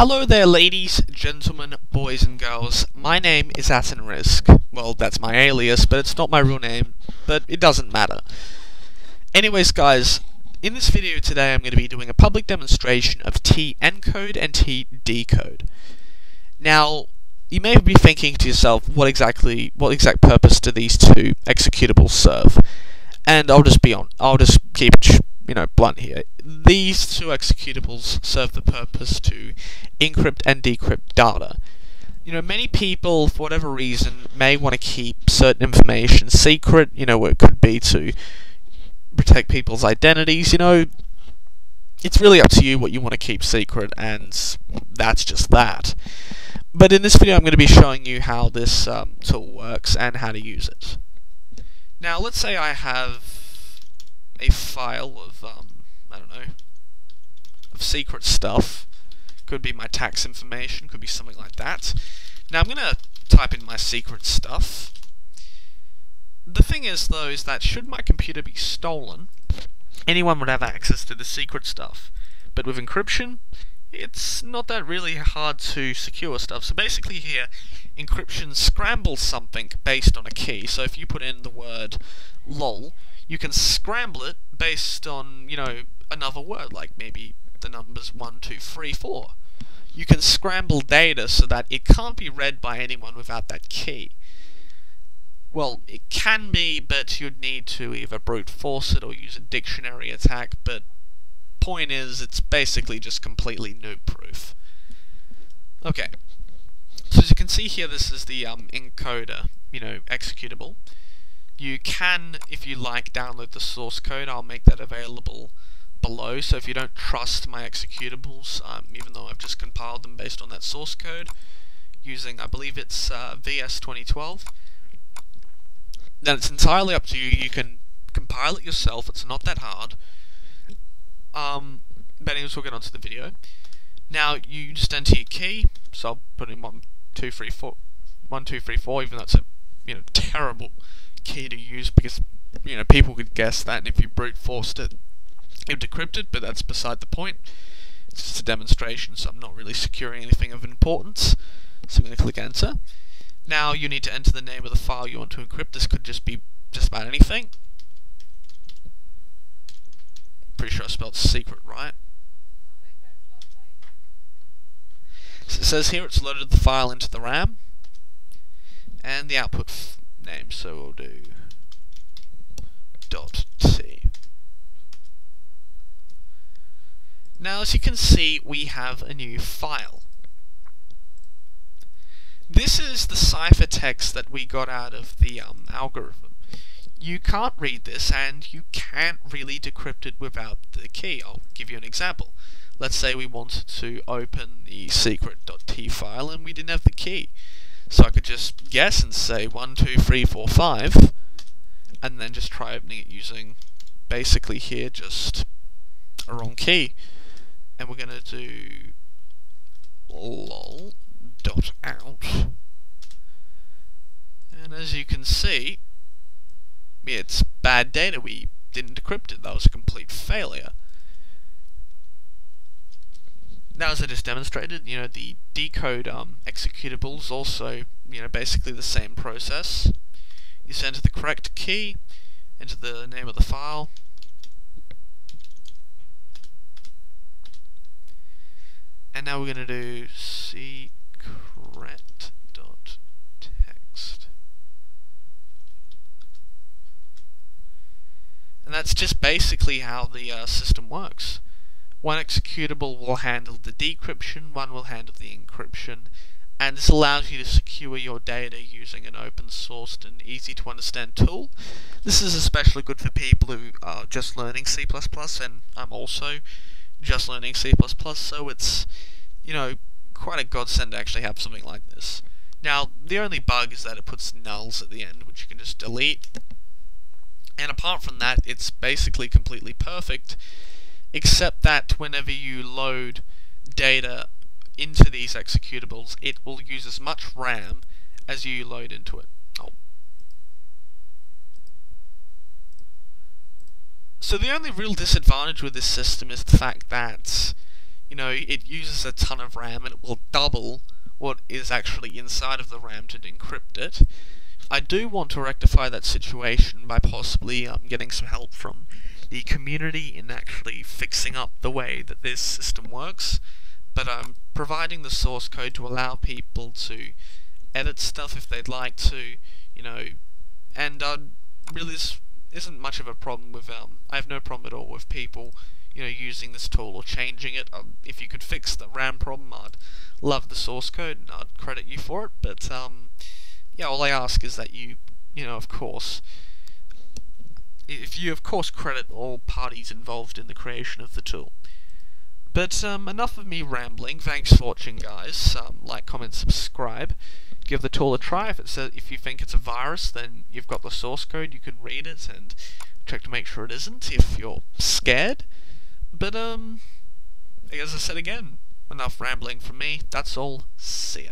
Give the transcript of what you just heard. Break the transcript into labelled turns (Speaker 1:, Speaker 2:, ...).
Speaker 1: Hello there, ladies, gentlemen, boys, and girls. My name is Atten Risk. Well, that's my alias, but it's not my real name, but it doesn't matter. Anyways, guys, in this video today I'm going to be doing a public demonstration of T encode and T decode. Now, you may be thinking to yourself, what exactly, what exact purpose do these two executables serve? And I'll just be on, I'll just keep it you know, blunt here. These two executables serve the purpose to encrypt and decrypt data. You know, many people, for whatever reason, may want to keep certain information secret. You know, it could be to protect people's identities. You know, it's really up to you what you want to keep secret, and that's just that. But in this video, I'm going to be showing you how this um, tool works and how to use it. Now, let's say I have a file of, um, I don't know, of secret stuff. Could be my tax information, could be something like that. Now I'm going to type in my secret stuff. The thing is, though, is that should my computer be stolen, anyone would have access to the secret stuff. But with encryption, it's not that really hard to secure stuff. So basically here, encryption scrambles something based on a key. So if you put in the word lol, you can scramble it based on, you know, another word, like maybe the numbers 1, 2, 3, 4. You can scramble data so that it can't be read by anyone without that key. Well, it can be, but you'd need to either brute force it or use a dictionary attack, but point is, it's basically just completely noob-proof. Okay. So as you can see here, this is the um, encoder, you know, executable. You can, if you like, download the source code. I'll make that available below. So if you don't trust my executables, um, even though I've just compiled them based on that source code, using, I believe it's uh, VS 2012, then it's entirely up to you. You can compile it yourself. It's not that hard. Um, but anyways, we'll get onto the video. Now, you just enter your key. So I'll put in one, two, three, four, one, two, three, four. Even though it's a you know terrible key to use because you know people could guess that, and if you brute forced it, it would decrypt it. But that's beside the point. It's just a demonstration, so I'm not really securing anything of importance. So I'm going to click enter. Now you need to enter the name of the file you want to encrypt. This could just be just about anything. Pretty sure I spelled secret right. So it says here it's loaded the file into the RAM and the output name, so we'll do dot t. Now as you can see we have a new file. This is the ciphertext that we got out of the um, algorithm. You can't read this and you can't really decrypt it without the key. I'll give you an example. Let's say we wanted to open the secret.t file and we didn't have the key. So I could just guess and say 1, 2, 3, 4, 5, and then just try opening it using basically here just a wrong key. And we're going to do lol dot out. And as you can see, it's bad data. We didn't decrypt it. That was a complete failure. Now, as I just demonstrated, you know, the decode um, executables also, you know, basically the same process. You enter the correct key, into the name of the file, and now we're going to do secret.text. And that's just basically how the uh, system works. One executable will handle the decryption, one will handle the encryption, and this allows you to secure your data using an open sourced and easy to understand tool. This is especially good for people who are just learning C++, and I'm also just learning C++, so it's, you know, quite a godsend to actually have something like this. Now, the only bug is that it puts nulls at the end, which you can just delete. And apart from that, it's basically completely perfect except that whenever you load data into these executables, it will use as much RAM as you load into it. Oh. So the only real disadvantage with this system is the fact that you know, it uses a ton of RAM and it will double what is actually inside of the RAM to encrypt it. I do want to rectify that situation by possibly um, getting some help from the community in actually fixing up the way that this system works, but I'm um, providing the source code to allow people to edit stuff if they'd like to, you know, and uh, really this isn't much of a problem with, um, I have no problem at all with people, you know, using this tool or changing it. Um, if you could fix the RAM problem, I'd love the source code and I'd credit you for it, but, um, yeah, all I ask is that you, you know, of course, if you of course credit all parties involved in the creation of the tool. But um, enough of me rambling. Thanks for watching, guys. Um, like, comment, subscribe. Give the tool a try. If it's a, if you think it's a virus, then you've got the source code. You can read it and check to make sure it isn't. If you're scared, but um, as I said again, enough rambling from me. That's all. See ya.